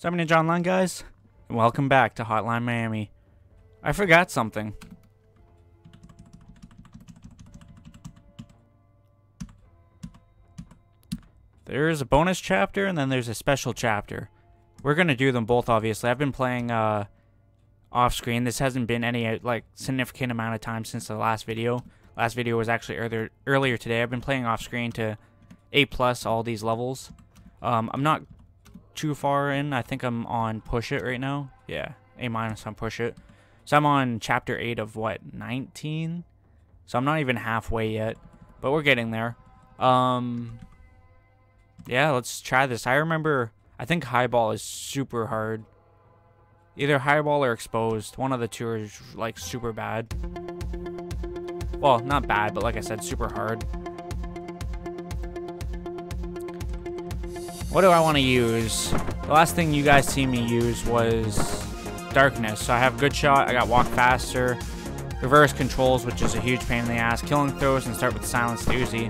Summon Ninja Online, guys, and welcome back to Hotline Miami. I forgot something. There's a bonus chapter, and then there's a special chapter. We're going to do them both, obviously. I've been playing uh, off-screen. This hasn't been any, uh, like, significant amount of time since the last video. Last video was actually earlier, earlier today. I've been playing off-screen to A+, plus all these levels. Um, I'm not too far in. I think I'm on Push It right now. Yeah, A minus on Push It. So I'm on chapter 8 of what, 19? So I'm not even halfway yet, but we're getting there. Um, yeah, let's try this. I remember, I think Highball is super hard. Either Highball or Exposed. One of the two is like super bad. Well, not bad, but like I said, super hard. What do I want to use? The last thing you guys see me use was Darkness. So I have Good Shot, I got Walk Faster, Reverse Controls, which is a huge pain in the ass, Killing Throws, and start with Silenced Uzi.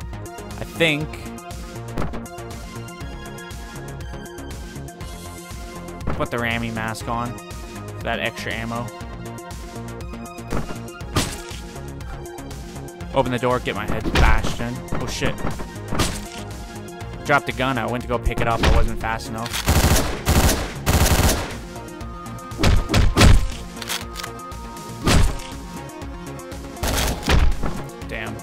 I think... Put the Rami mask on for that extra ammo. Open the door, get my head bashed in. Oh shit dropped a gun. I went to go pick it up. I wasn't fast enough. Damn.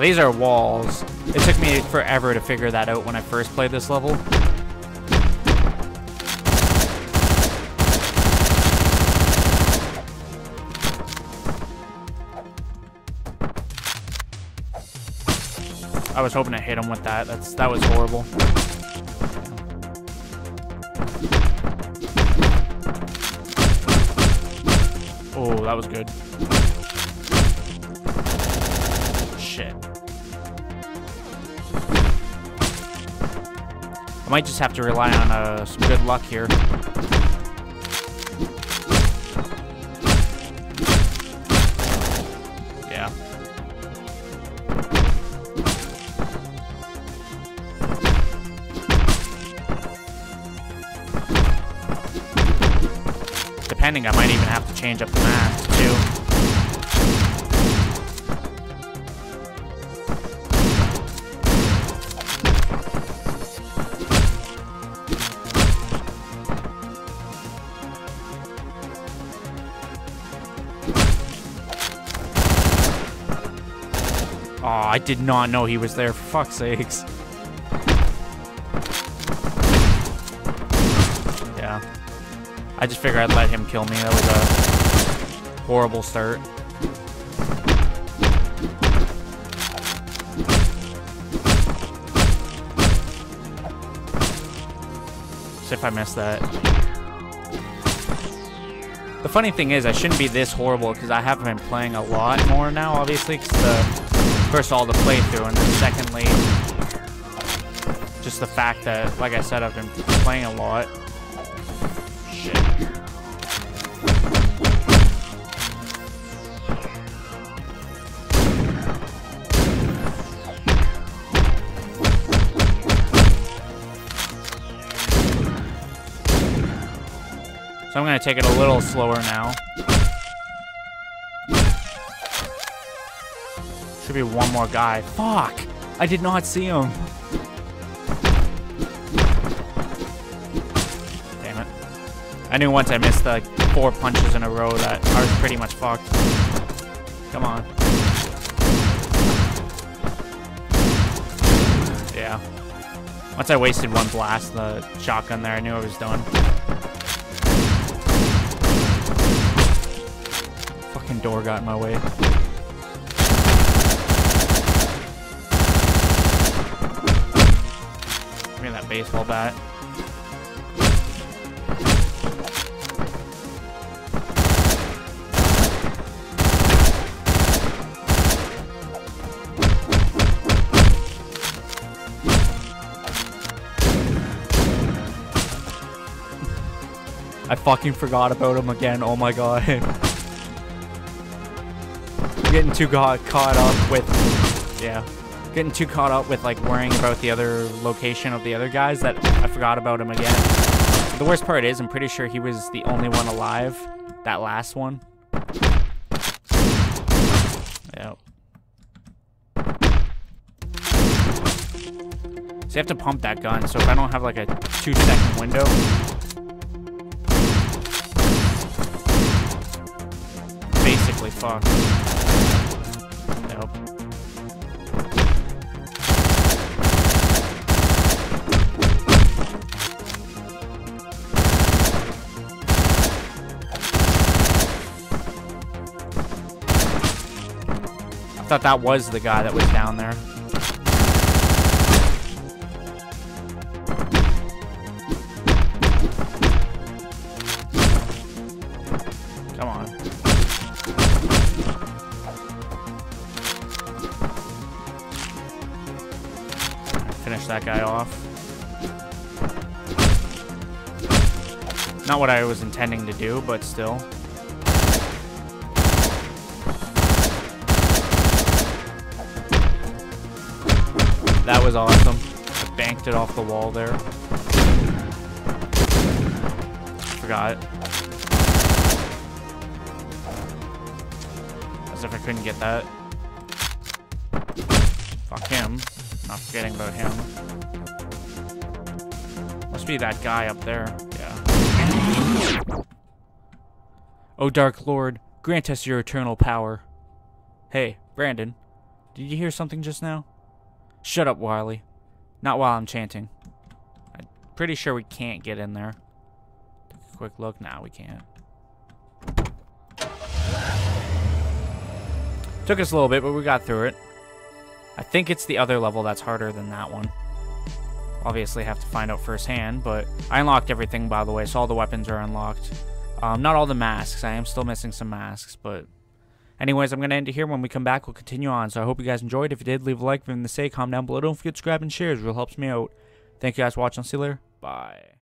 These are walls. It took me forever to figure that out when I first played this level. I was hoping to hit him with that. That's That was horrible. Oh, that was good. Shit. I might just have to rely on uh, some good luck here. Depending, I might even have to change up the mask, too. Oh, I did not know he was there, for fuck's sakes. I just figured I'd let him kill me. That was a horrible start. See if I missed that. The funny thing is, I shouldn't be this horrible because I haven't been playing a lot more now, obviously. The, first all, the playthrough, and then secondly, just the fact that, like I said, I've been playing a lot. So I'm going to take it a little slower now. Should be one more guy. Fuck! I did not see him. I knew once I missed the four punches in a row that I was pretty much fucked. Come on. Yeah. Once I wasted one blast, the shotgun there, I knew I was done. fucking door got in my way. Give me that baseball bat. I fucking forgot about him again. Oh my god. Getting too got caught up with yeah. Getting too caught up with like worrying about the other location of the other guys that I forgot about him again. The worst part is I'm pretty sure he was the only one alive. That last one. Yep. So you have to pump that gun. So if I don't have like a two second window, basically fucked. Yep. I thought that was the guy that was down there. Come on. Finish that guy off. Not what I was intending to do, but still. That was awesome. I banked it off the wall there. Forgot. As if I couldn't get that. Fuck him. Not forgetting about him. Must be that guy up there. Yeah. Oh, Dark Lord, grant us your eternal power. Hey, Brandon, did you hear something just now? Shut up, Wiley. Not while I'm chanting. I'm pretty sure we can't get in there. Take a quick look. Nah, we can't. Took us a little bit, but we got through it. I think it's the other level that's harder than that one. Obviously, have to find out firsthand, but I unlocked everything, by the way, so all the weapons are unlocked. Um, not all the masks. I am still missing some masks, but Anyways, I'm going to end it here. When we come back, we'll continue on. So I hope you guys enjoyed. If you did, leave a like. If you the say, comment down below. Don't forget to subscribe and share. It really helps me out. Thank you guys for watching. I'll see you later. Bye.